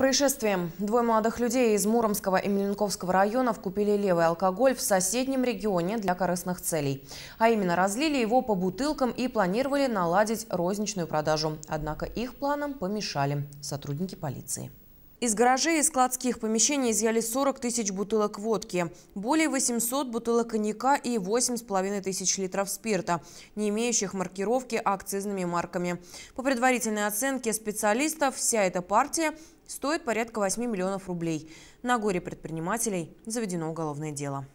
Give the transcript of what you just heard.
Происшествием. Двое молодых людей из Муромского и Меленковского районов купили левый алкоголь в соседнем регионе для корыстных целей. А именно разлили его по бутылкам и планировали наладить розничную продажу. Однако их планам помешали сотрудники полиции. Из гаражей и складских помещений изъяли 40 тысяч бутылок водки, более 800 бутылок коньяка и 8,5 тысяч литров спирта, не имеющих маркировки акцизными марками. По предварительной оценке специалистов, вся эта партия стоит порядка 8 миллионов рублей. На горе предпринимателей заведено уголовное дело.